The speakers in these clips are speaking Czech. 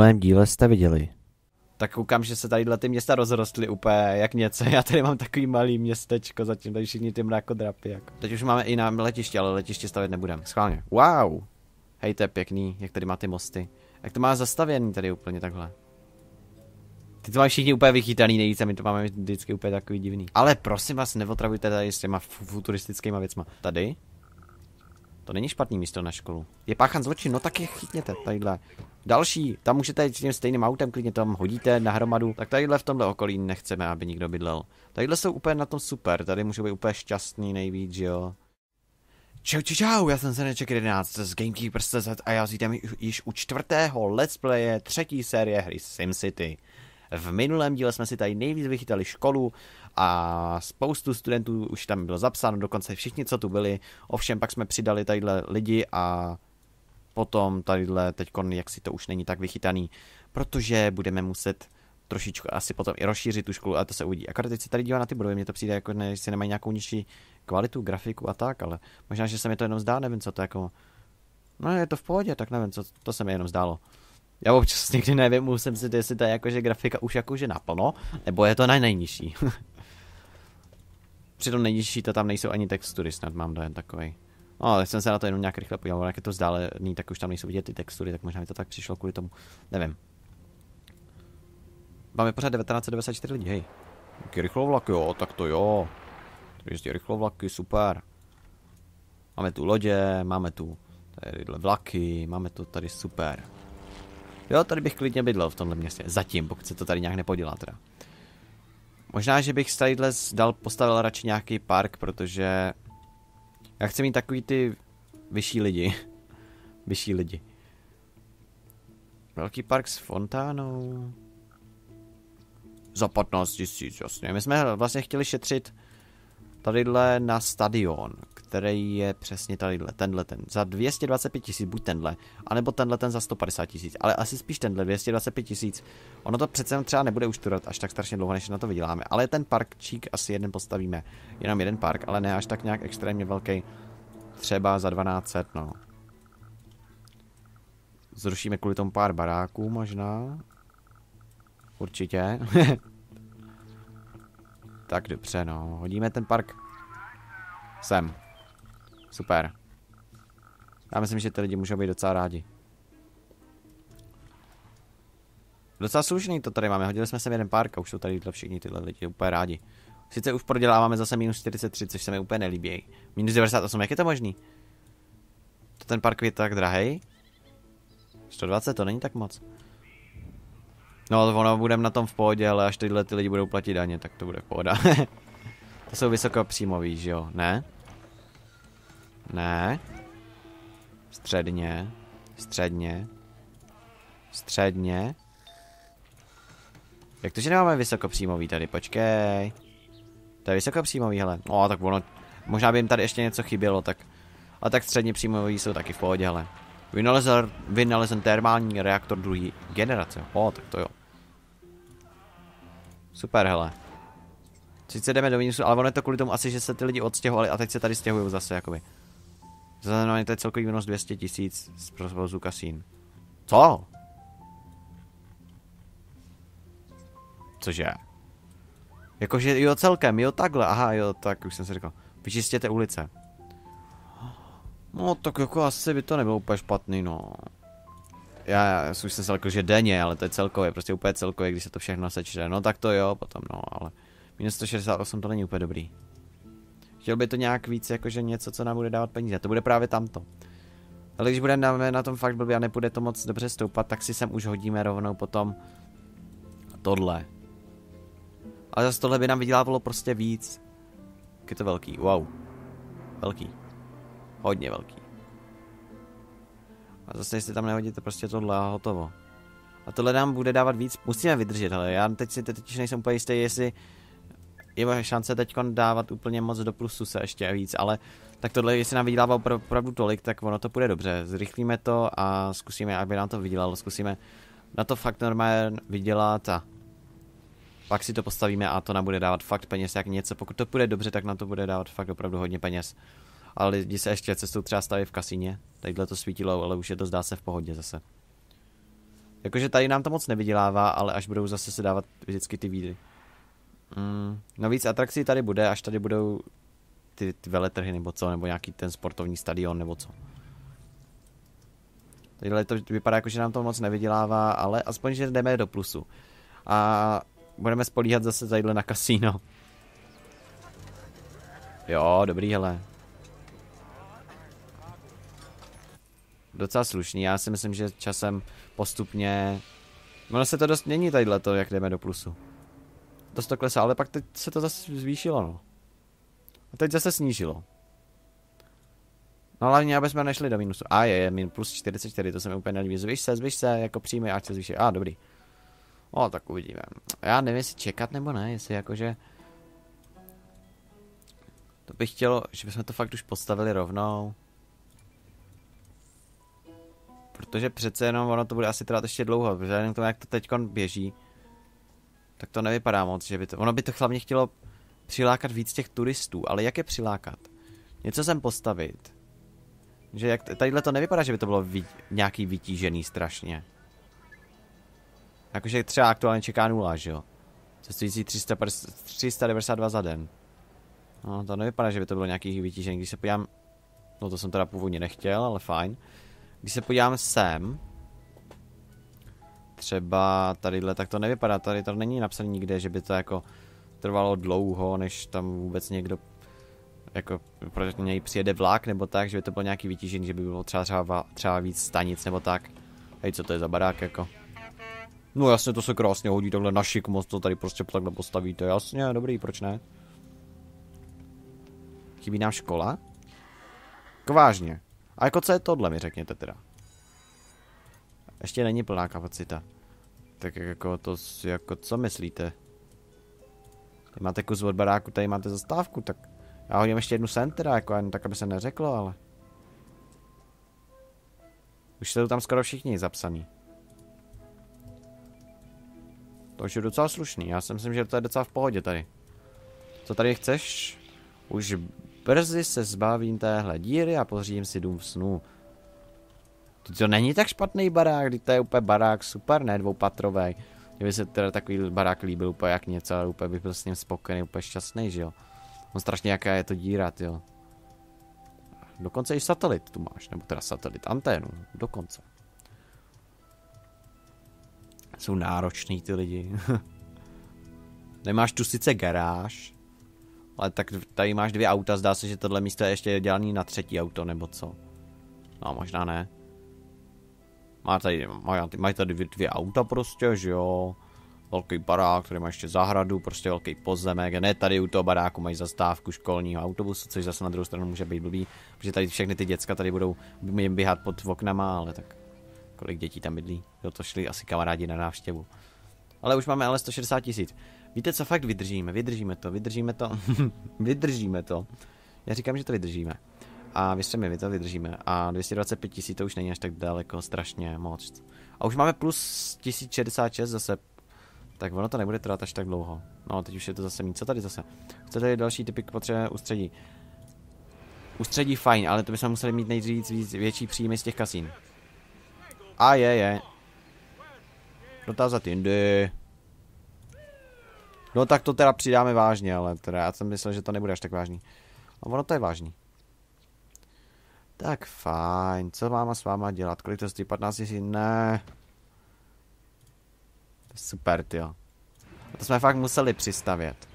minulém díle jste viděli. Tak koukám, že se tadyhle ty města rozrostly úplně jak něco. Já tady mám takový malý městečko, zatím tady všichni ty mrakodrapy. Jako. Teď už máme i na letiště, ale letiště stavět nebudeme. Schválně. Wow. Hej, to je pěkný, jak tady má ty mosty. Jak to má zastavěný tady úplně takhle. Ty to máš všichni úplně vychytaný nejvíce, my to máme vždycky úplně takový divný. Ale prosím vás, neotravujte tady s těma futuristickýma věcma. Tady? To není špatný místo na školu. Je páchan zločin, no tak je chytněte tadyhle. Další, tam můžete s tím stejným autem, klidně tam hodíte na hromadu. Tak tadyhle v tomhle okolí nechceme, aby nikdo bydlel. Tadyhle jsou úplně na tom super, tady můžou být úplně šťastný nejvíc, že jo. Čau, čau, čau, já jsem se neček 11 z Gamekeepers.cz a já vítám již u čtvrtého let's playe třetí série hry SimCity. V minulém díle jsme si tady nejvíc vychytali školu a spoustu studentů už tam bylo zapsáno, dokonce všichni, co tu byli. Ovšem pak jsme přidali tadyhle lidi a potom tadyhle teď jak si to už není tak vychytaný, protože budeme muset trošičku asi potom i rozšířit tu školu, a to se uvidí. Akorát teď se tady dívá na ty budovy, mně to přijde jako, ne, jestli nemají nějakou nižší kvalitu, grafiku a tak, ale možná, že se mi to jenom zdá, nevím, co to jako... No je to v pohodě, tak nevím, co to se mi jenom zdálo. Já občas někdy nevím, musím si, jestli to je jakože grafika už jakože naplno, nebo je to na nejnižší. Přitom nejnižší to tam nejsou ani textury, snad mám dojem takový. No, tak jsem se na to jenom nějak rychle podíval, jak je to vzdálený, tak už tam nejsou vidět ty textury, tak možná mi to tak přišlo kvůli tomu. Nevím. Máme pořád 1994 lidí, hej. Taky rychlovlaky, jo, tak to jo. Jezdí rychlovlaky, super. Máme tu lodě, máme tu tady vlaky, máme tu tady super. Jo, tady bych klidně bydlel v tomhle městě. Zatím, pokud se to tady nějak nepodělá teda. Možná, že bych tadyhle dal, postavil radši nějaký park, protože já chci mít takový ty vyšší lidi. vyšší lidi. Velký park s fontánou. Za 15 tisíc, jasně. My jsme vlastně chtěli šetřit tadyhle na stadion, který je přesně tadyhle, tenhle ten. Za 225 tisíc, buď tenhle, anebo tenhle ten za 150 tisíc, ale asi spíš tenhle, 225 tisíc. Ono to přece třeba nebude už trvat až tak strašně dlouho, než na to vyděláme, ale ten parkčík asi jeden postavíme. Jenom jeden park, ale ne až tak nějak extrémně velký. Třeba za 1200, no. Zrušíme kvůli tomu pár baráků možná. Určitě. tak dobře, no. Hodíme ten park sem. Super. Já myslím, že ty lidi můžou být docela rádi. Docela slušný to tady máme, hodili jsme sem jeden park a už jsou tady všichni tyhle lidi úplně rádi. Sice už proděláváme zase minus 43, což se mi úplně nelíbí. Minus 98, jak je to možný? To ten park je tak drahý? 120, to není tak moc. No, ono budeme na tom v pohodě, ale až tyhle ty lidi budou platit daně, tak to bude pohoda. to jsou vysokopříjmový, že jo? Ne? Ne. Středně. Středně. Středně. Jak to, že nemáme vysokopříjmový tady? Počkej. To je vysokopříjmový, hele. No, tak ono... Možná by jim tady ještě něco chybělo, tak... A tak středně příjmový jsou taky v pohodě, hele. Vynalezen, vynalezen termální reaktor druhé generace. O, tak to jo. Super, hele. Sice jdeme do minusu, ale ono je to kvůli tomu asi, že se ty lidi odstěhovali a teď se tady stěhují zase, jakoby. Zaznamená to je celkový výnos 200 tisíc z provozu kasín. Co? Cože? Jakože jo celkem, jo takhle, aha jo, tak už jsem si říkal. Vyčistěte ulice. No tak jako asi by to nebylo úplně špatný, no. Já, já už jsem se řekl, že denně, ale to je celkově, prostě úplně celkově, když se to všechno sečte. No tak to jo, potom no, ale minus 168 to není úplně dobrý. Chtěl by to nějak víc, jakože něco, co nám bude dávat peníze. To bude právě tamto. Ale když budeme na, na tom fakt blbě a nepůjde to moc dobře stoupat, tak si sem už hodíme rovnou potom tohle. Ale zase tohle by nám vydělávalo prostě víc. Jak je to velký, wow. Velký. Hodně velký. A zase jestli tam nehodíte prostě tohle a hotovo. A tohle nám bude dávat víc, musíme vydržet, ale já teď si teď nejsem úplně jistý, jestli je šance teď dávat úplně moc do plusu se ještě víc, ale tak tohle, jestli nám vydělává opravdu tolik, tak ono to půjde dobře. Zrychlíme to a zkusíme, aby nám to vydělalo, zkusíme na to fakt normálně vydělat a pak si to postavíme a to nám bude dávat fakt peněz jak něco. Pokud to půjde dobře, tak na to bude dávat fakt opravdu hodně peněz. Ale lidi se ještě cestou třeba staví v kasíně. Tadyhle to svítilo, ale už je to zdá se v pohodě zase. Jakože tady nám to moc nevydělává, ale až budou zase se dávat vždycky ty výdy. Mm, no víc atrakcí tady bude, až tady budou ty, ty veletrhy nebo co, nebo nějaký ten sportovní stadion nebo co. Tadyhle to vypadá jako, že nám to moc nevydělává, ale aspoň, že jdeme do plusu. A budeme spolíhat zase tadyhle na kasíno. Jo, dobrý, hele. Docela slušný, já si myslím, že časem postupně... Ono se to dost mění tadyhle to, jak jdeme do plusu. Dost to klesá, ale pak teď se to zase zvýšilo, no. A teď zase snížilo. No hlavně, aby jsme nešli do minusu. A je, je, min plus 44, to se mi úplně nelíbí. Zvyš se, zvyš se, jako příjmy, ať se zvýší. A, dobrý. O, tak uvidíme. Já nevím, jestli čekat nebo ne, jestli jakože... To bych chtělo, že bychom to fakt už postavili rovnou. Protože přece jenom ono to bude asi trvat ještě dlouho, protože jenom to, jak to teď běží, tak to nevypadá moc, že by to... Ono by to hlavně chtělo přilákat víc těch turistů, ale jak je přilákat? Něco sem postavit. Že jak, tadyhle to nevypadá, že by to bylo vy, nějaký vytížený strašně. Jakože třeba aktuálně čeká nula, že jo? Cestující 392 za den. No, to nevypadá, že by to bylo nějaký vytížený. Když se podívám... No to jsem teda původně nechtěl, ale fajn. Když se podívám sem... Třeba tadyhle, tak to nevypadá. Tady to není napsané nikde, že by to jako trvalo dlouho, než tam vůbec někdo jako pro něj přijede vlak nebo tak, že by to bylo nějaký vytížení, že by bylo třeba, třeba, třeba víc stanic nebo tak. Hej, co to je za barák jako? No jasně, to se krásně hodí takhle na šikmost, to tady prostě takhle postavíte, jasně, dobrý, proč ne? Chybí nám škola? Jako vážně. A jako co je tohle, mi řekněte teda. Ještě není plná kapacita. Tak jako to, jako co myslíte? Tady máte kus od baráku, tady máte zastávku, tak já hodím ještě jednu sen teda, jako jen tak, aby se neřeklo, ale... Už jsou tam skoro všichni zapsaný. To už je docela slušný, já si myslím, že to je docela v pohodě tady. Co tady chceš? Už brzy se zbavím téhle díry a pořídím si dům snu. To, není tak špatný barák, to je úplně barák super, ne dvoupatrový. Kdyby se teda takový barák líbil úplně jak něco, ale úplně bych byl s ním spokojený, úplně šťastný, že jo. On strašně jaká je to díra, jo. Dokonce i satelit tu máš, nebo teda satelit, anténu, dokonce. Jsou náročný ty lidi. Nemáš tu sice garáž, ale tak tady máš dvě auta, zdá se, že tohle místo je ještě dělaný na třetí auto, nebo co? No, možná ne. Má tady, mají tady dvě, dvě auta prostě, že jo velký barák, který má ještě zahradu, prostě velký pozemek. Ne tady u toho baráku mají zastávku školního autobusu, což zase na druhou stranu může být blbý, protože tady všechny ty děcka tady budou jim běhat pod oknama, ale tak kolik dětí tam bydlí. Jo, to šli asi kamarádi na návštěvu. Ale už máme ale 160 tisíc. Víte co, fakt vydržíme, vydržíme to, vydržíme to, vydržíme to. Já říkám, že to vydržíme. A věřte mi, my to vydržíme. A 225 tisíc to už není až tak daleko, strašně moc. A už máme plus 1066 zase tak ono to nebude trvat až tak dlouho. No, teď už je to zase mít. Co tady zase? Co tady další typy potřebujeme ústředí? Ústředí fajn, ale to bychom museli mít nejdřív víc, větší příjmy z těch kasín. A je, je. Dotázat jindy. No tak to teda přidáme vážně, ale teda já jsem myslel, že to nebude až tak vážný. A ono to je vážný. Tak fajn, co mám s váma dělat? Kolik to stojí? 15 000? Ne. Super, jo. To jsme fakt museli přistavět.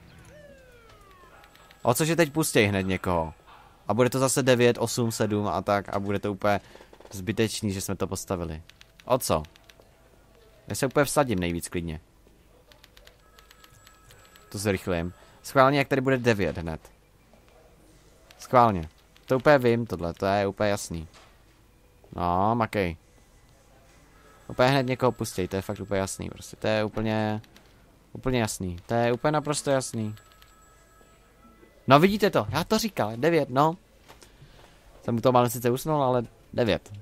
O cože teď pustěj hned někoho. A bude to zase 9, 8, 7 a tak a bude to úplně zbytečný, že jsme to postavili. O co? Já se úplně vsadím nejvíc klidně. To zrychlím. Schválně, jak tady bude 9 hned. Schválně. To úplně vím, tohle, to je úplně jasný. No, makej. Úplně hned někoho pustí, to je fakt úplně jasný, prostě, to je úplně, úplně jasný, to je úplně naprosto jasný. No vidíte to, já to říkal, 9, no. Jsem u toho mal sice usnul, ale 9.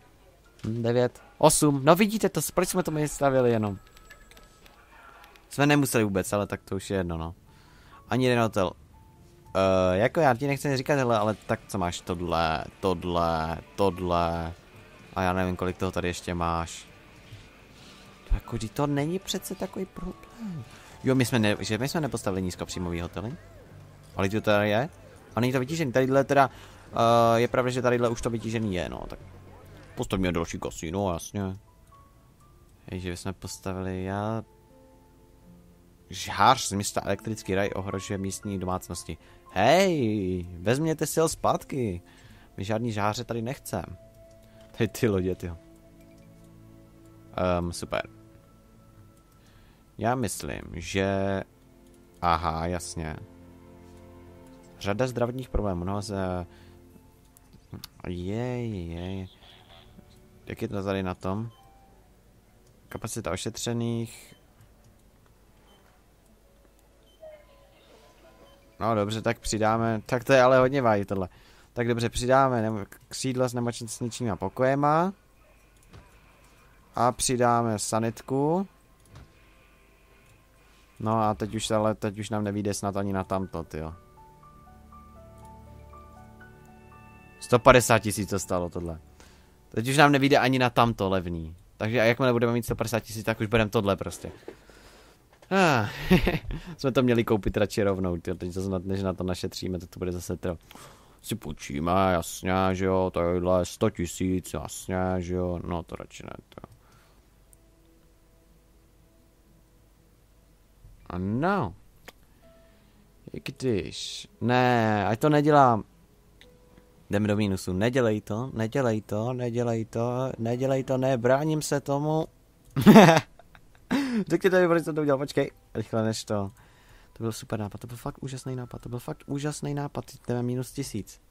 9, 8, no vidíte to, proč jsme to my stavili jenom? Jsme nemuseli vůbec, ale tak to už je jedno, no. Ani jeden hotel. Uh, jako já ti nechci říkat, hele, ale tak co máš tohle, tohle, tohle. A já nevím, kolik toho tady ještě máš. Jako, to není přece takový problém. Jo, my jsme, ne, že my jsme nepostavili nízkopříjmový hotely. Ale to tady je. A není to vytížený. Tadyhle teda, uh, je pravda, že tadyhle už to vytížený je, no. Tak postavíme další kasino, jasně. Hej, že jsme postavili, já... Žhář z města Elektrický raj ohrožuje místní domácnosti. Hej, vezměte si ho zpátky. My žádný žáře tady nechcem. Tady ty lodě, ty. Um, super. Já myslím, že... Aha, jasně. Řada zdravotních problémů, no ze... Jej, jej. Jak je to tady na tom? Kapacita ošetřených. No dobře, tak přidáme, tak to je ale hodně váží tohle. Tak dobře, přidáme nebo, křídla s nemocničníma pokojema. A přidáme sanitku. No a teď už ale, teď už nám nevíde snad ani na tamto, jo. 150 tisíc to stalo tohle. Teď už nám nevíde ani na tamto levný. Takže a jakmile budeme mít 150 tisíc, tak už budeme tohle prostě. Ah, jsme to měli koupit radši rovnou, tyjo. teď to snad, než na to našetříme, tak to bude zase to. Si půjčíme, jasně, že jo, tohle 100 tisíc, jasně, že jo, no to radši ne, to. No. I když... Ne, ať to nedělám. Jdeme do mínusu. Nedělej to, nedělej to, nedělej to, nedělej to, ne, bráním se tomu. Řekni to, proč jsem to udělal, počkej. Rychle než to. To byl super nápad, to byl fakt úžasný nápad, to byl fakt úžasný nápad, jdeme minus tisíc.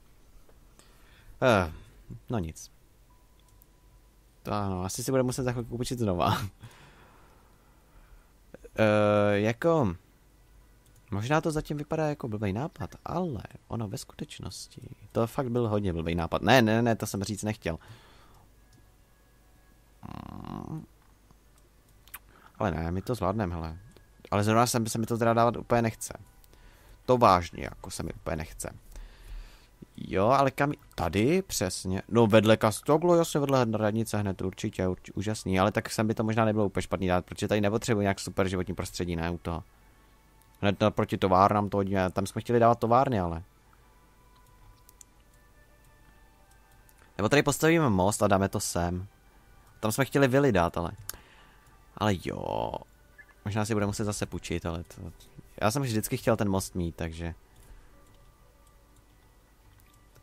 Uh, no nic. To ano, asi si bude muset za chvilku učit znova. uh, jako... Možná to zatím vypadá jako blbý nápad, ale ono ve skutečnosti, to fakt byl hodně blbý nápad. Ne, ne, ne, to jsem říct nechtěl. Ale ne, my to zvládneme, hele. Ale zrovna se, se mi to teda dávat úplně nechce. To vážně, jako se mi úplně nechce. Jo, ale kam... Tady, přesně. No vedle Kastoglu, jasně vedle radnice hned, určitě, určitě, úžasný. Ale tak sem by to možná nebylo úplně špatný dát, protože tady nepotřebuji nějak super životní prostředí, ne, u toho. Hned naproti továrnám to hodně, tam jsme chtěli dávat továrny, ale. Nebo tady postavíme most a dáme to sem. Tam jsme chtěli vily dát, ale. Ale jo. Možná si bude muset zase půjčit, ale to... Já jsem vždycky chtěl ten most mít, takže...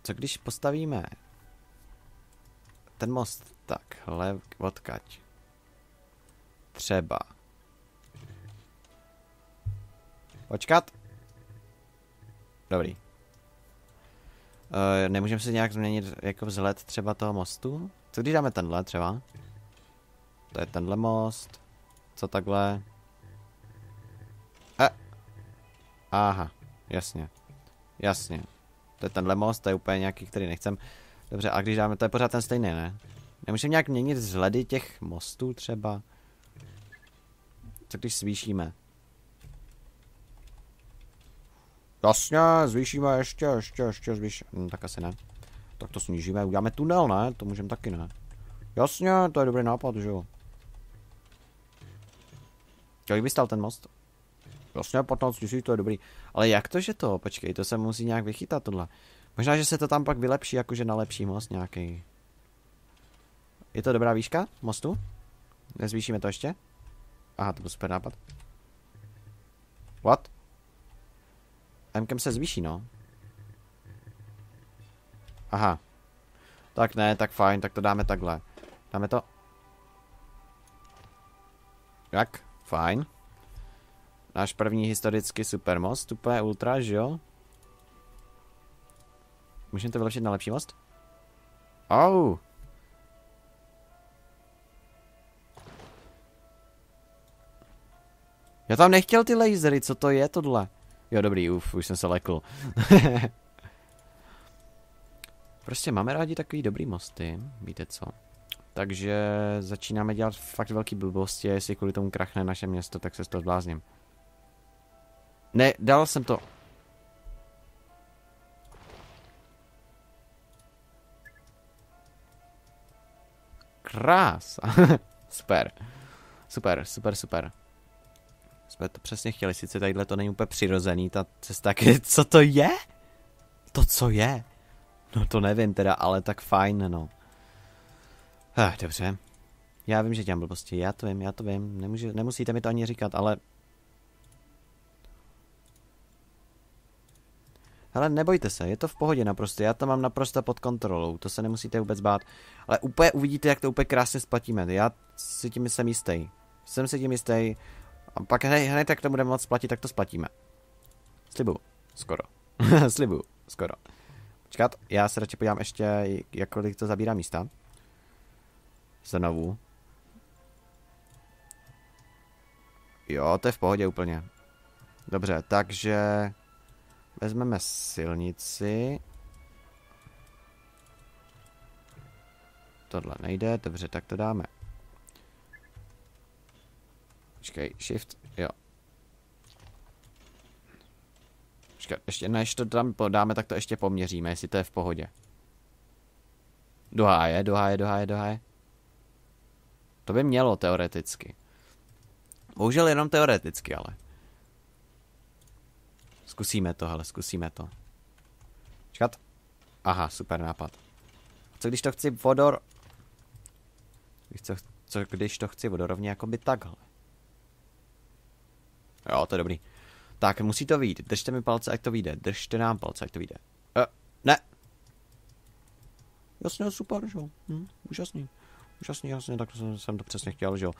Co když postavíme ten most takhle odkaď? Třeba. Počkat. Dobrý. Uh, nemůžeme si nějak změnit jako vzhled třeba toho mostu? Co když dáme tenhle třeba? To je tenhle most. Co takhle? E. Aha, jasně. Jasně. To je tenhle most, to je úplně nějaký, který nechcem. Dobře, a když dáme, to je pořád ten stejný, ne? Nemůžeme nějak měnit vzhledy těch mostů třeba? Co když zvýšíme? Jasně, zvýšíme ještě, ještě, ještě zvýšíme. Hm, tak asi ne. Tak to snížíme, uděláme tunel, ne? To můžeme taky, ne? Jasně, to je dobrý nápad, že jo? Kolik by stál ten most? Jasně, 15 tisíc, to je dobrý. Ale jak to, že to? Počkej, to se musí nějak vychytat tohle. Možná, že se to tam pak vylepší, jakože na lepší most nějaký. Je to dobrá výška mostu? Nezvýšíme to ještě? Aha, to byl super nápad. What? MKM se zvýší, no. Aha. Tak ne, tak fajn, tak to dáme takhle. Dáme to... Jak? Fajn. Náš první historicky supermost, úplně ultra, že jo? Můžeme to vylepšit na lepší most? Oh. Já tam nechtěl ty lasery, co to je tohle? Jo, dobrý, uf, už jsem se lekl. prostě máme rádi takový dobrý mosty, víte co? Takže začínáme dělat fakt velký blbosti a jestli kvůli tomu krachne naše město, tak se z toho zblázním. Ne, dal jsem to. Krás. Super. Super, super, super. Jsme to přesně chtěli, sice tadyhle to není úplně přirozený, ta cesta, co to je? To co je? No to nevím teda, ale tak fajn, no. Ah, dobře. Já vím, že dělám blbosti, já to vím, já to vím, Nemůže, nemusíte mi to ani říkat, ale... Ale nebojte se, je to v pohodě naprosto, já to mám naprosto pod kontrolou, to se nemusíte vůbec bát. Ale úplně uvidíte, jak to úplně krásně splatíme, já si tím jsem jistý. Jsem si tím jistý. A pak hned, hned jak to budeme moc splatit, tak to splatíme. Slibuju. Skoro. Slibuju. Skoro. Počkat, já se radši podívám ještě, jak kolik to zabírá místa. Znovu. Jo, to je v pohodě úplně. Dobře, takže vezmeme silnici. Tohle nejde, dobře, tak to dáme. Počkej, shift, jo. Počkej, ještě než to tam dáme, tak to ještě poměříme, jestli to je v pohodě. Do háje, do háje, do háje, do háje. To by mělo teoreticky. Bohužel jenom teoreticky, ale. Zkusíme to, ale zkusíme to. Čekat. Aha, super nápad. Co když to chci vodor... Co, co když to chci vodorovně jako by takhle? Jo, to je dobrý. Tak, musí to vyjít. Držte mi palce, ať to vyjde. Držte nám palce, ať to vyjde. Uh, ne. Jasně, super, že jo. Hm, úžasný. Úžasný, jasně, tak jsem, jsem to přesně chtěl, že jo.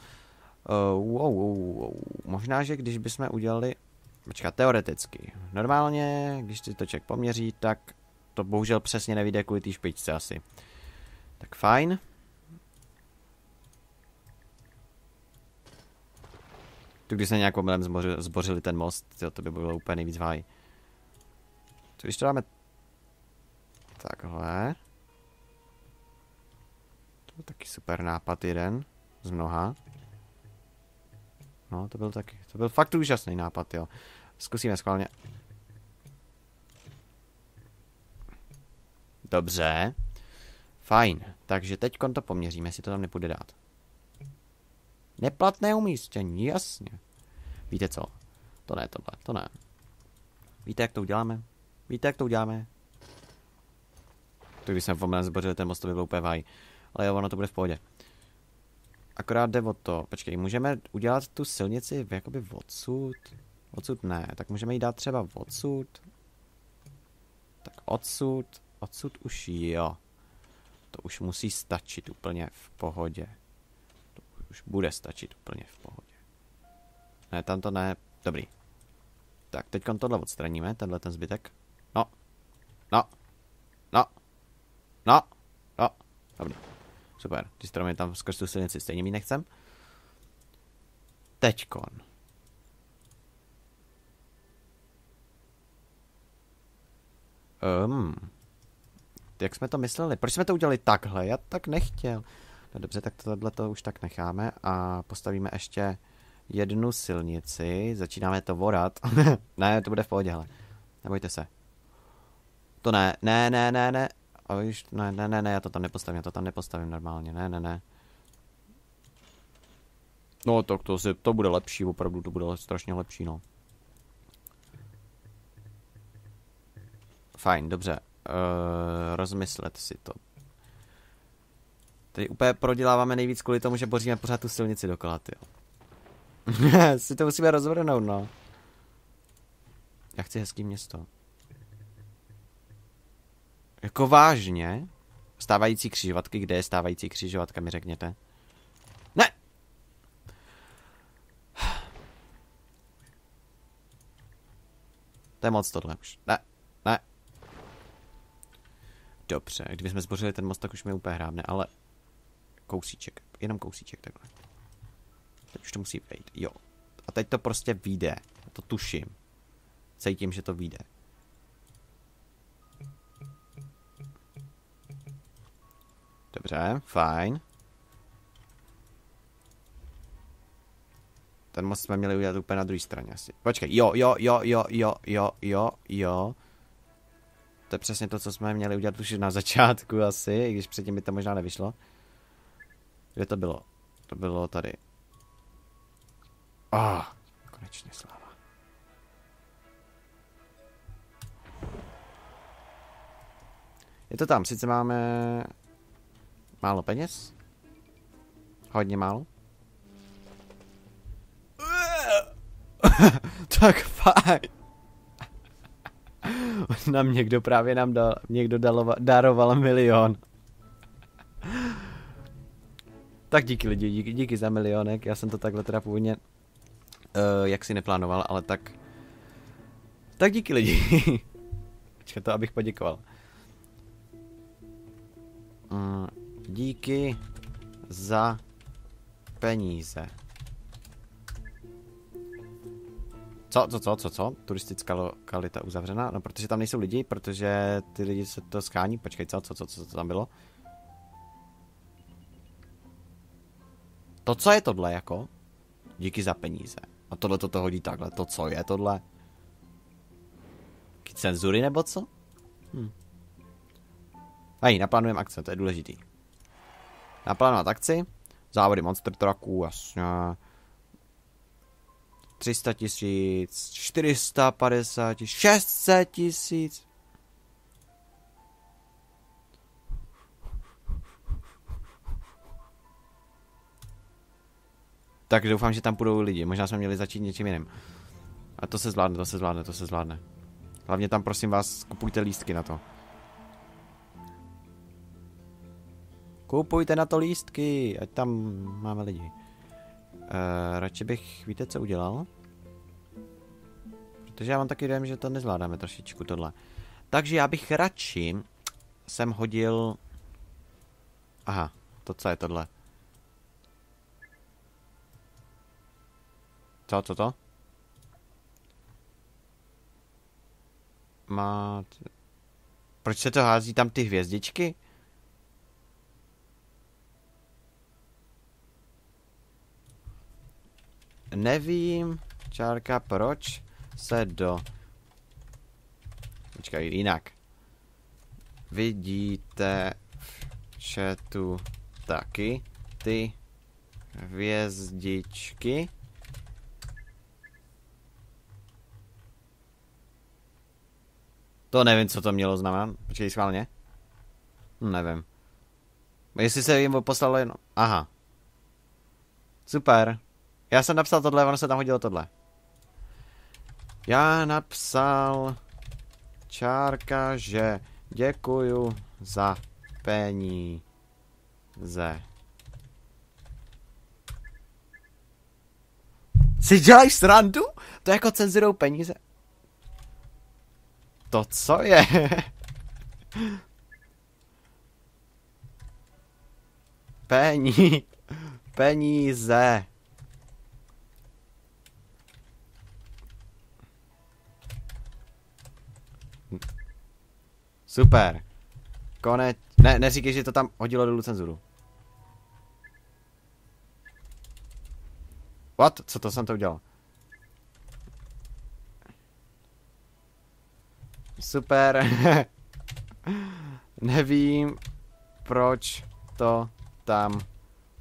Uh, wow, wow, wow. Možná, že když bychom udělali... Počkat, teoreticky. Normálně, když si to člověk poměří, tak to bohužel přesně nevíde kvůli té špičce asi. Tak fajn. Tu když se nějak omylem zbořili, zbořili ten most, jo, to by bylo úplně nejvíc. Co když to dáme takhle. Taky super nápad jeden z mnoha. No, to byl taky, to byl fakt úžasný nápad, jo. Zkusíme schválně. Dobře. Fajn. Takže teď to poměříme, jestli to tam nepůjde dát. Neplatné umístění, jasně. Víte co? To ne tohle, to ne. Víte, jak to uděláme? Víte, jak to uděláme? To když jsem v moment zbořil ten most, to by byl úplně vaj. Ale jo, ono to bude v pohodě. Akorát jde o to, počkej, můžeme udělat tu silnici jakoby odsud? Odsud ne, tak můžeme jí dát třeba odsud. Tak odsud, odsud už jo. To už musí stačit úplně v pohodě už bude stačit úplně v pohodě. Ne, tam to ne. Dobrý. Tak, teď tohle odstraníme, tenhle ten zbytek. No. No. No. No. No. Dobrý. Super. Ty stromy tam skrz tu silnici stejně mít nechcem. Teďkon. Um. Jak jsme to mysleli? Proč jsme to udělali takhle? Já tak nechtěl. No dobře, tak tohle to už tak necháme a postavíme ještě jednu silnici. Začínáme to vorat. ne, to bude v pohodě, hele. Nebojte se. To ne, ne, ne, ne, ne. A už, ne, ne, ne, ne, já to tam nepostavím, já to tam nepostavím normálně, ne, ne, ne. No, tak to, si, to bude lepší, opravdu to bude strašně lepší, no. Fajn, dobře. Uh, rozmyslet si to. Tady úplně proděláváme nejvíc kvůli tomu, že boříme pořád tu silnici dokola, jo. si to musíme rozvrhnout, no. Já chci hezký město. Jako vážně? Stávající křižovatky, kde je stávající křižovatka, mi řekněte. Ne! To je moc tohle už. Ne, ne. Dobře, kdybychom zbořili ten most, tak už mi úplně hrábne, ale Kousíček, jenom kousíček takhle. Teď už to musí vejít, jo. A teď to prostě vyjde, to tuším. Cítím, že to vyjde. Dobře, fajn. Ten most jsme měli udělat úplně na druhé straně asi. Počkej, jo, jo, jo, jo, jo, jo, jo, jo. To je přesně to, co jsme měli udělat už na začátku asi, i když předtím by to možná nevyšlo. Kde to bylo? To bylo tady. Ah, oh, konečně sláva. Je to tam, sice máme málo peněz, hodně málo. tak fajn. nám někdo právě nám dal, někdo dalo, daroval milion. tak díky lidi, díky, díky za milionek, já jsem to takhle teda původně, uh, jak si neplánoval, ale tak, tak díky lidi. Počkej to, abych poděkoval. Mm, díky za peníze. Co, co, co, co, co? Turistická lokalita uzavřena? No, protože tam nejsou lidi, protože ty lidi se to schání. Počkej, co, co, co, co, co tam bylo? To, co je tohle, jako? Díky za peníze. A tohle to to hodí takhle. To, co je tohle? Cenzury nebo co? Hm. Hej, naplánujeme akce, to je důležitý. Naplánovat akci. Závody Monster Trucků, jasně. 300 tisíc, 450 tisíc, 600 tisíc. Tak doufám, že tam půjdou lidi. Možná jsme měli začít něčím jiným. A to se zvládne, to se zvládne, to se zvládne. Hlavně tam prosím vás, kupujte lístky na to. Kupujte na to lístky, ať tam máme lidi. Uh, radši bych, víte co udělal? Protože já mám taky dojem, že to nezvládáme trošičku tohle. Takže já bych radši jsem hodil... Aha, to co je tohle? Co, co to? Má... Proč se to hází tam ty hvězdičky? Nevím, čárka, proč se do... Počkej, jinak. Vidíte v chatu taky ty hvězdičky. To nevím, co to mělo znamenat. Počkej, schválně. Hm, nevím. Jestli se jim poslalo jenom... Aha. Super. Já jsem napsal tohle, ono se tam hodilo tohle. Já napsal čárka, že děkuju za peníze. Si děláš srandu? To je jako cenzurou peníze. To co je? Pení... Peníze. Super. Konec. Ne, neříkej, že to tam hodilo dolů cenzuru. What? Co to jsem to udělal? Super. Nevím, proč to tam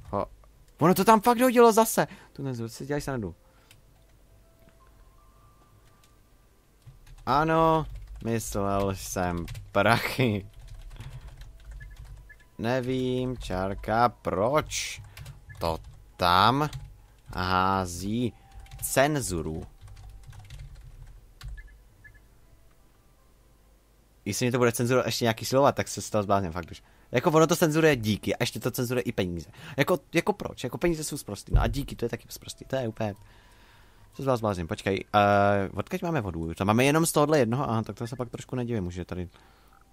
ho... Ono to tam fakt hodilo zase. Tu nezvu, si děláš snadu. Ano, Myslel jsem prachy. Nevím, čárka, proč to tam hází cenzuru. Jestli mi to bude cenzurovat ještě nějaký slova, tak se z toho zblázním fakt už. Jako ono to cenzuruje díky a ještě to cenzuruje i peníze. Jako, jako proč? Jako peníze jsou zprostý. No a díky to je taky zprostý. To je úplně... Co z vás blázím? Počkej, uh, odkud máme vodu? To máme jenom z tohohle jednoho, aha, tak to se pak trošku nedivím, může tady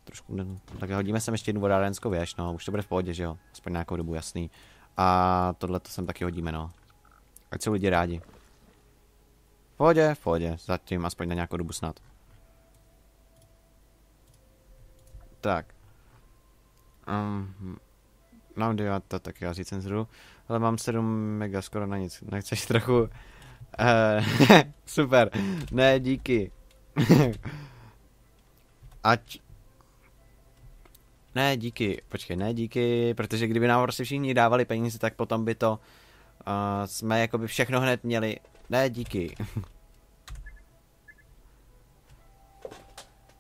trošku, ne, tak hodíme sem ještě jednu vodárenskou věž, no, už to bude v pohodě, že jo, aspoň nějakou dobu, jasný. A tohle to sem taky hodíme, no. Ať jsou lidi rádi. V pohodě, v pohodě, zatím aspoň na nějakou dobu snad. Tak. Um, mám to tak já říct ale mám 7 mega skoro na nic. Nechceš trochu Uh, super. Ne, díky. Ať... Ne, díky. Počkej, ne, díky, protože kdyby nám prostě všichni dávali peníze, tak potom by to... Uh, jsme jako by všechno hned měli Ne, díky.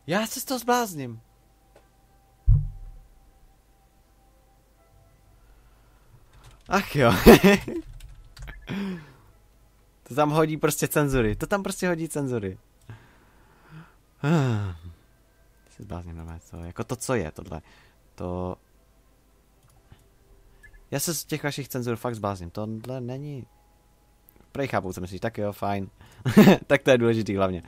Já se z toho zblázním. Ach jo. To tam hodí prostě cenzury. To tam prostě hodí cenzury. se zblázním normálně, co? Jako to, co je tohle. To... Já se z těch vašich cenzur fakt zblázním. Tohle není... Prej chápu, co myslíš. Tak jo, fajn. tak to je důležitý hlavně.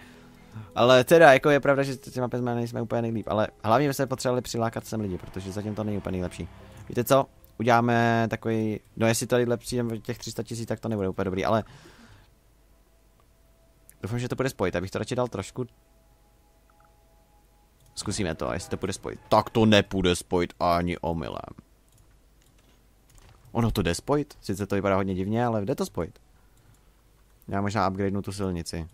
Ale teda, jako je pravda, že těma pezma nejsme úplně nejlíp, ale hlavně jsme potřebovali přilákat sem lidi, protože zatím to není úplně nejlepší. Víte co? Uděláme takový, no jestli tady lepší těch 300 tisíc, tak to nebude úplně dobrý, ale doufám, že to bude spojit, abych to radši dal trošku Zkusíme to, jestli to bude spojit. Tak to nepůjde spojit ani omylem. Ono to jde spojit, sice to vypadá hodně divně, ale jde to spojit. Já možná upgradenu tu silnici.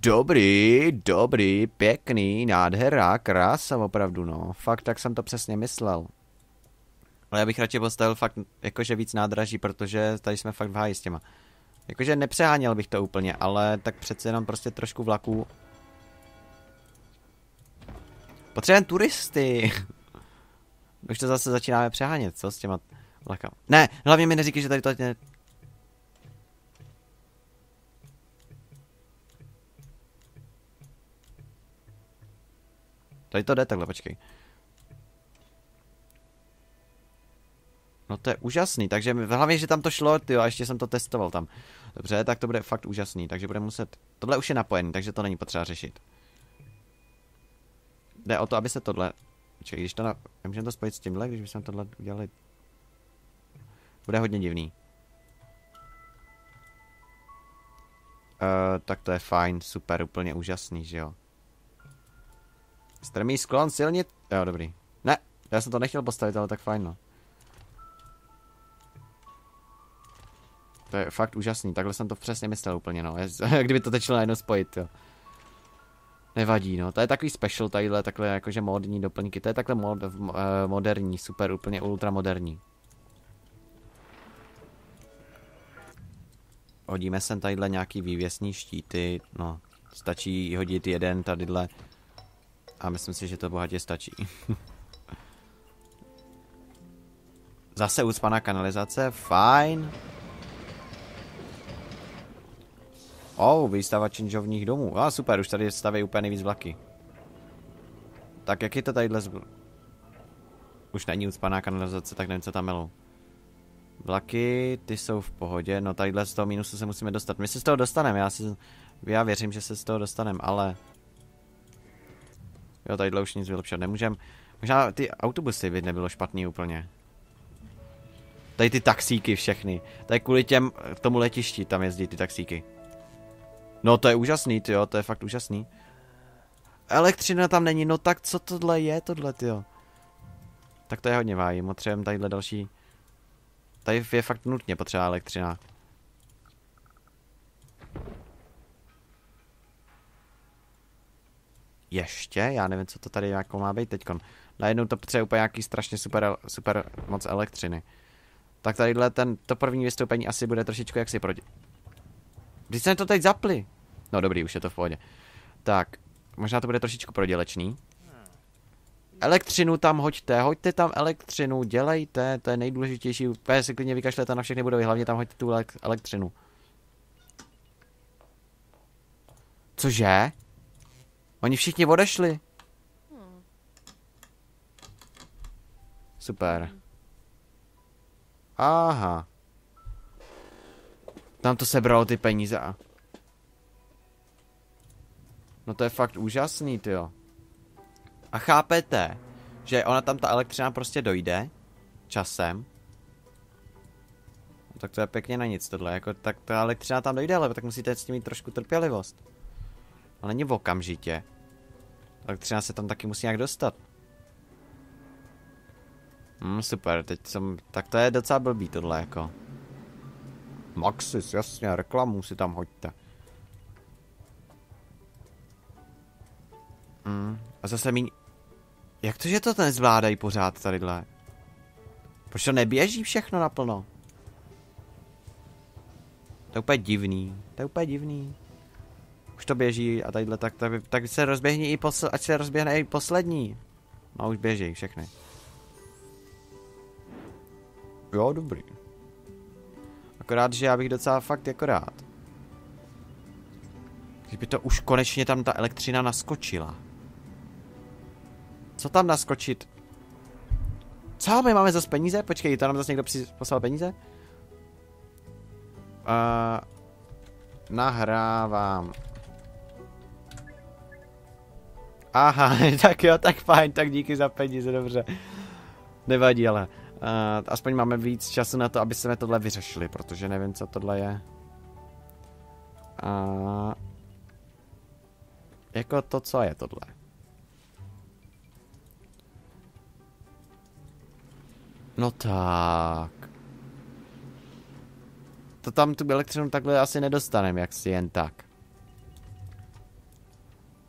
Dobrý, dobrý, pěkný, nádhera, krása opravdu, no. Fakt, tak jsem to přesně myslel. Ale já bych radši postavil fakt jakože víc nádraží, protože tady jsme fakt v háji s těma. Jakože nepřeháněl bych to úplně, ale tak přece jenom prostě trošku vlaků. Potřebujeme turisty. Už to zase začínáme přehánět, co s těma vlakama. Ne, hlavně mi neříkej, že tady to ne... Tady to jde takhle, počkej. No to je úžasný, takže hlavně, že tam to šlo, ty a ještě jsem to testoval tam. Dobře, tak to bude fakt úžasný, takže bude muset... Tohle už je napojený, takže to není potřeba řešit. Jde o to, aby se tohle... Čekaj, když to na... Můžeme to spojit s tímhle, když bychom tohle udělali... Bude hodně divný. Uh, tak to je fajn, super, úplně úžasný, že jo. Strmý sklon silnit... Jo, dobrý. Ne, já jsem to nechtěl postavit, ale tak fajn, no. To je fakt úžasný, takhle jsem to přesně myslel úplně, no. Kdyby to teď najednou spojit, jo. Nevadí, no. To je takový special tadyhle, takhle jakože modní doplňky. To je takhle mod, uh, moderní, super, úplně ultramoderní. Hodíme sem tadyhle nějaký vývěsní štíty, no. Stačí hodit jeden tadyhle. A myslím si, že to bohatě stačí. Zase ucpaná kanalizace, fajn. Oh, výstava činžovních domů. A ah, super, už tady staví úplně nejvíc vlaky. Tak jak je to tadyhle z... Už není ucpaná kanalizace, tak nevím, co tam melou. Vlaky, ty jsou v pohodě, no tadyhle z toho mínusu se musíme dostat. My se z toho dostaneme, já, si, já věřím, že se z toho dostaneme, ale... Jo, tadyhle už nic vylepšit nemůžem. Možná ty autobusy by nebylo špatný úplně. Tady ty taxíky všechny. Tady kvůli těm, tomu letišti tam jezdí ty taxíky. No to je úžasný, jo, to je fakt úžasný. Elektřina tam není, no tak co tohle je, tohle, jo. Tak to je hodně vájí, potřebujeme tadyhle další... Tady je fakt nutně potřeba elektřina. Ještě? Já nevím, co to tady jako má být teďkon. Najednou to potřebuje úplně nějaký strašně super, super moc elektřiny. Tak tadyhle ten, to první vystoupení asi bude trošičku jaksi proti... Když jsme to teď zapli. No dobrý, už je to v pohodě. Tak, možná to bude trošičku prodělečný. Elektřinu tam hoďte, hoďte tam elektřinu, dělejte, to je nejdůležitější. Úplně si klidně vykašlete na všechny budovy, hlavně tam hoďte tu elektřinu. Cože? Oni všichni odešli. Super. Aha. Tam to sebralo ty peníze a... No to je fakt úžasný, jo. A chápete, že ona tam ta elektřina prostě dojde časem. No, tak to je pěkně na nic tohle, jako tak ta elektřina tam dojde, ale tak musíte s tím mít trošku trpělivost. Ale není v okamžitě. Elektřina se tam taky musí nějak dostat. Hm, super, teď jsem, tak to je docela blbý tohle, jako. Maxis, jasně, reklamu si tam hoďte. Mm. A zase míň... Jak to, že to nezvládají pořád tadyhle? Proč to neběží všechno naplno? To je úplně divný. To je úplně divný. Už to běží a tadyhle tak, tak, tak se rozběhne i posl, ať se rozběhne i poslední. No už běží všechny. Jo, dobrý. Akorát, že já bych docela fakt jako rád. Kdyby to už konečně tam ta elektřina naskočila. Co tam naskočit? Co? My máme zase peníze? Počkej, to nám zase někdo poslal peníze? Uh, nahrávám. Aha, tak jo, tak fajn, tak díky za peníze, dobře. Nevadí, ale uh, aspoň máme víc času na to, aby jsme tohle vyřešili, protože nevím, co tohle je. Uh, jako to, co je tohle. No tak. To tam tu elektřinu takhle asi nedostaneme, jak si jen tak.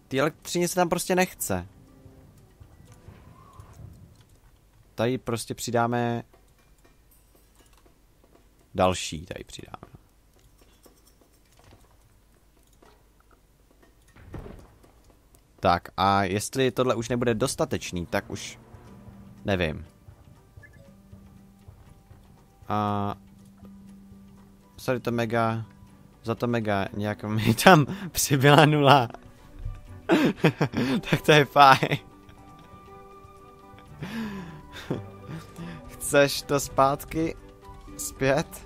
Ty elektřině se tam prostě nechce. Tady prostě přidáme další tady přidáme. Tak a jestli tohle už nebude dostatečný, tak už nevím. A sorry to mega, za to mega nějak mi tam přibyla nula. tak to je fajn. Chceš to zpátky? Zpět?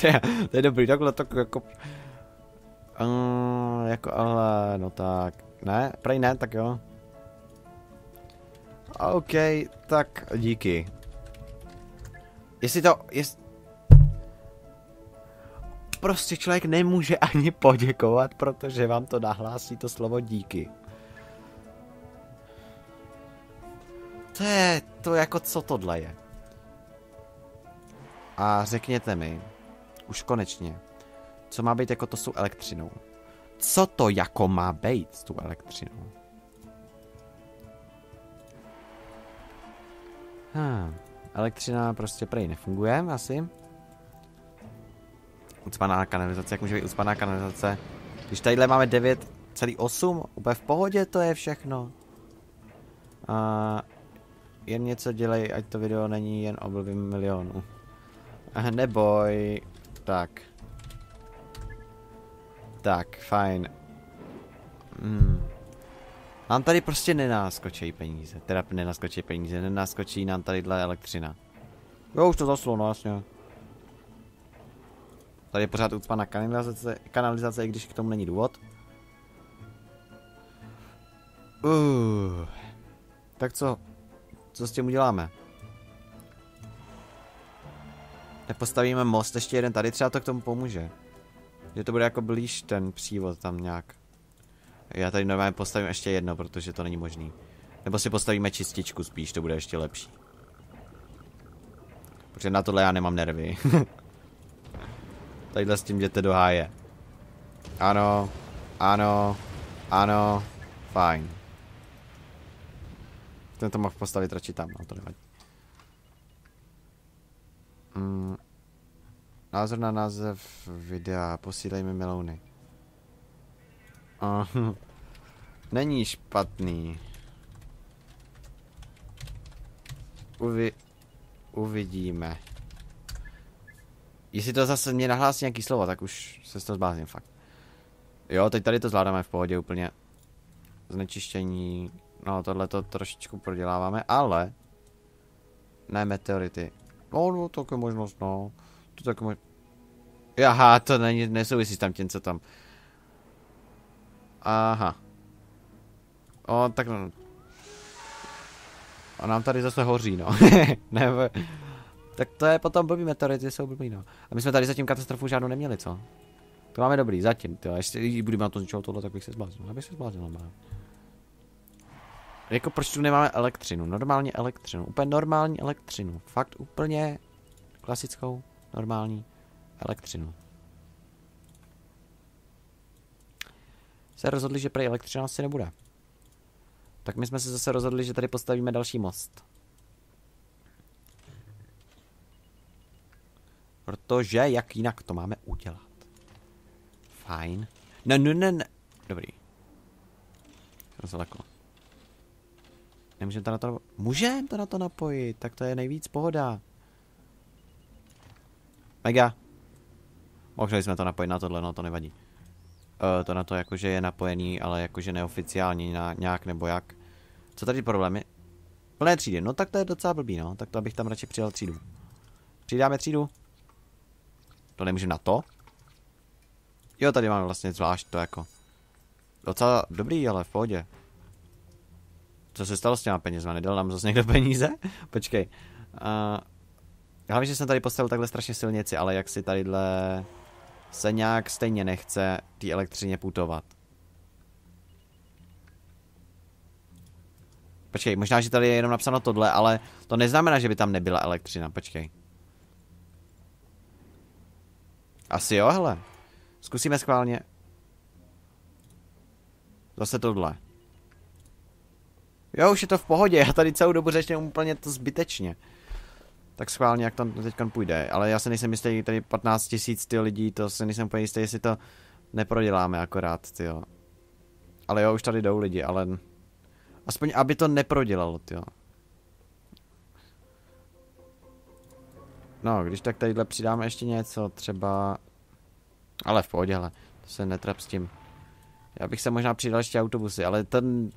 to, je, to je dobrý, takhle to jako... Uh, jako ale, no tak. Ne, prej ne, tak jo. OK, tak díky. Jestli to, jest... Prostě člověk nemůže ani poděkovat, protože vám to nahlásí to slovo díky. To je, to jako co tohle je. A řekněte mi, už konečně, co má být jako to s elektřinou. Co to jako má být s tou elektřinou? Hmm. Elektřina prostě prej nefunguje asi. Ucpaná kanalizace, jak může být ucpaná kanalizace? Když tadyhle máme 9,8, úplně v pohodě to je všechno. A jen něco dělej, ať to video není jen o blbým milionu. Neboj. Tak. Tak, fajn. Hmm. Nám tady prostě nenáskočí peníze. Teda nenáskočí peníze, nenáskočí nám tadyhle elektřina. Jo, už to zaslo, no jasně. Tady je pořád ucpaná kanalizace, kanalizace, i když k tomu není důvod. Uh. Tak co? Co s tím uděláme? Nepostavíme most ještě jeden tady, třeba to k tomu pomůže. Že to bude jako blíž ten přívod tam nějak. Já tady normálně postavím ještě jedno, protože to není možný. Nebo si postavíme čističku spíš, to bude ještě lepší. Protože na tohle já nemám nervy. Tadyhle s tím jděte do háje. Ano, ano, ano, fajn. Ten to mohl postavit radši tam, no to nevadí. Mm. Názor na název videa, posílej mi melouny. Uh, není špatný. Uvi... Uvidíme. Jestli to zase mě nahlásí nějaký slovo, tak už se z toho zblázním fakt. Jo, teď tady to zvládáme v pohodě úplně. Znečištění. No, tohle to trošičku proděláváme, ale... Ne meteority. No, no, to je možnost, no. To tak možnost. Aha, to není, nesouvisí s tam tím, co tam. Aha. O, tak no. A nám tady zase hoří, no. Nebo... Tak to je potom blbý meteority, jsou blbý, no. A my jsme tady zatím katastrofu žádnou neměli, co? To máme dobrý, zatím, jo. Ještě budeme na to něčeho tohle, tak bych se zbláznil. Já bych se zbláznil, no. Jako proč tu nemáme elektřinu? Normálně elektřinu. Úplně normální elektřinu. Fakt úplně klasickou, normální elektřinu. se rozhodli, že prej elektřina asi nebude. Tak my jsme se zase rozhodli, že tady postavíme další most. Protože jak jinak to máme udělat? Fajn. Ne, ne, ne, ne. Dobrý. Jsem. Nemůžeme to na to... Můžeme to na to napojit, tak to je nejvíc pohoda. Mega. Mohli jsme to napojit na tohle, no to nevadí. Uh, to na to jakože je napojený, ale jakože neoficiální na nějak nebo jak. Co tady problémy? Plné třídy, no tak to je docela blbý, no. Tak to abych tam radši přijel třídu. Přidáme třídu. To nemůžu na to? Jo, tady máme vlastně zvlášť to jako. Docela dobrý, ale v pohodě. Co se stalo s těma penězma? Nedal nám zase někdo peníze? Počkej. Uh, já vím, že jsem tady postavil takhle strašně silnici, ale jak si tadyhle se nějak stejně nechce té elektřině putovat. Počkej, možná, že tady je jenom napsáno tohle, ale to neznamená, že by tam nebyla elektřina. Počkej. Asi jo, hele. Zkusíme schválně. Zase tohle. Jo, už je to v pohodě, já tady celou dobu řeším úplně to zbytečně. Tak schválně, jak to teď půjde. Ale já se nejsem jistý, tady 15 tisíc ty lidí, to se nejsem úplně jistý, jestli to neproděláme akorát, ty jo. Ale jo, už tady jdou lidi, ale... Aspoň, aby to neprodělalo, ty jo. No, když tak tadyhle přidáme ještě něco, třeba... Ale v pohodě, hele. To se netrap s tím. Já bych se možná přidal ještě autobusy, ale ten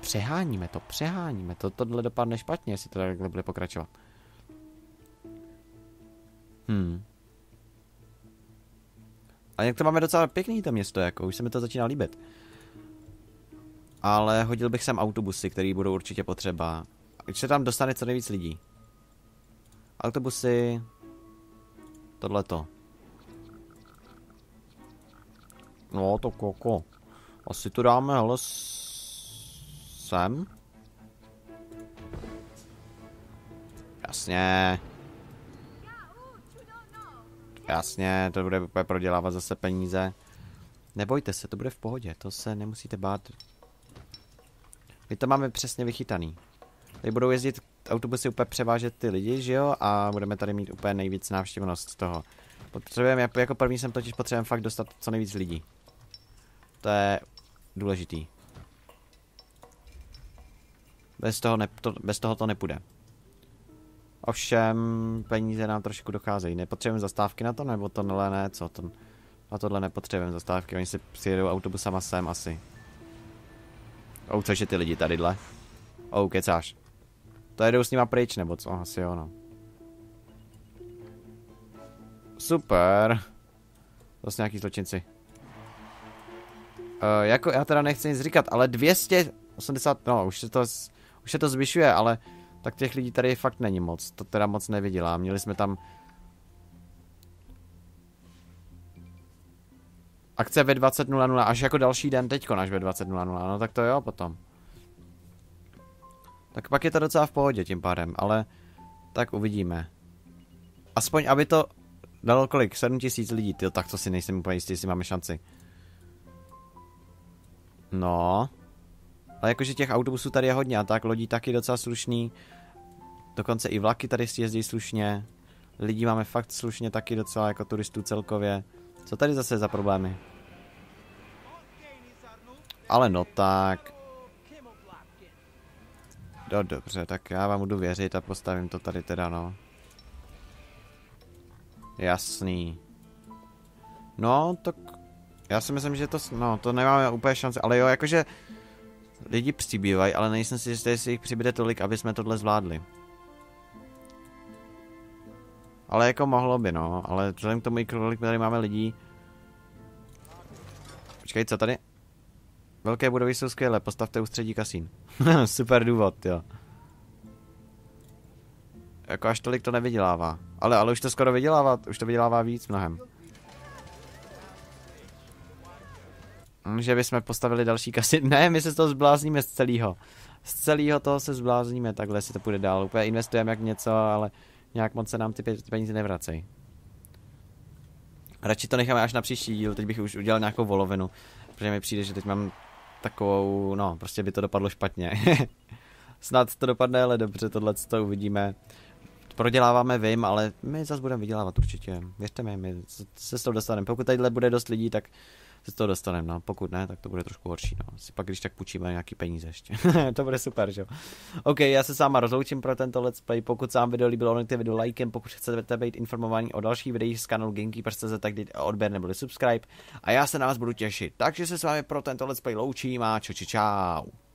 Přeháníme to, přeháníme to. Tohle dopadne špatně, jestli to takhle bude pokračovat. Hmm. A jak to máme docela pěkný to město, jako už se mi to začíná líbit. Ale hodil bych sem autobusy, které budou určitě potřeba. Když se tam dostane co nejvíc lidí. Autobusy... Tohleto. No, to koko. Asi to dáme, ale sem. Jasně. Jasně, to bude prodělávat zase peníze. Nebojte se, to bude v pohodě, to se nemusíte bát. My to máme přesně vychytaný. Tady budou jezdit autobusy úplně převážet ty lidi, že jo? A budeme tady mít úplně nejvíc návštěvnost toho. Potřebujeme, jako první jsem totiž potřebujeme fakt dostat co nejvíc lidí. To je důležitý. Bez toho, ne, to, bez toho to nepůjde. Ovšem, peníze nám trošku docházejí. Nepotřebujeme zastávky na to, nebo to ne, ne, co? To, na tohle nepotřebujeme zastávky, oni si přijedou autobusama sem asi. Oh, což je ty lidi tadyhle. Oh, kecáš. To jedou s nima pryč, nebo co? Asi jo, no. Super. Zase nějaký zločinci. Uh, jako já teda nechci nic říkat, ale 280, no už se to už se to zvyšuje, ale tak těch lidí tady fakt není moc. To teda moc neviděla. Měli jsme tam... Akce ve 20.00, až jako další den teďko, až ve 20.00, no tak to jo potom. Tak pak je to docela v pohodě tím pádem, ale tak uvidíme. Aspoň, aby to dalo kolik? 7000 lidí, tyjo, tak to si nejsem úplně jistý, jestli máme šanci. No. Ale jakože těch autobusů tady je hodně a tak lodí taky docela slušný. Dokonce i vlaky tady si jezdí slušně. Lidí máme fakt slušně taky docela jako turistů celkově. Co tady zase za problémy? Ale no tak. No dobře, tak já vám budu věřit a postavím to tady teda no. Jasný. No, tak já si myslím, že to, no, to nemáme úplně šanci, ale jo, jakože Lidi přibývají, ale nejsem si jistý, jestli jich přibude tolik, aby jsme tohle zvládli. Ale jako mohlo by, no. Ale vzhledem k tomu, kolik tady máme lidí... Počkej, co tady? Velké budovy jsou skvělé, postavte ústředí kasín. Super důvod, jo. Jako až tolik to nevydělává. Ale, ale už to skoro vydělává, už to vydělává víc mnohem. Že bychom postavili další kasy. Ne, my se z toho zblázníme z celého. Z celého toho se zblázníme, takhle si to půjde dál. Úplně investujeme jak něco, ale nějak moc se nám ty peníze nevracejí. Radši to necháme až na příští díl, teď bych už udělal nějakou volovinu. protože mi přijde, že teď mám takovou, no, prostě by to dopadlo špatně. Snad to dopadne, ale dobře, tohle to uvidíme. Proděláváme vím, ale my zase budeme vydělávat určitě. Věřte mi, my se z toho dostaneme. Pokud tadyhle bude dost lidí, tak se toho dostaneme, no. Pokud ne, tak to bude trošku horší, no. Si pak když tak půjčíme nějaký peníze ještě. to bude super, že jo. OK, já se s váma rozloučím pro tento let's play. Pokud se vám video líbilo, onechte video lajkem. Pokud chcete být informovaní o dalších videích z kanálu Gamekeepers.cz, tak dejte odběr nebo subscribe. A já se na vás budu těšit. Takže se s vámi pro tento let's play loučím a čau, čau.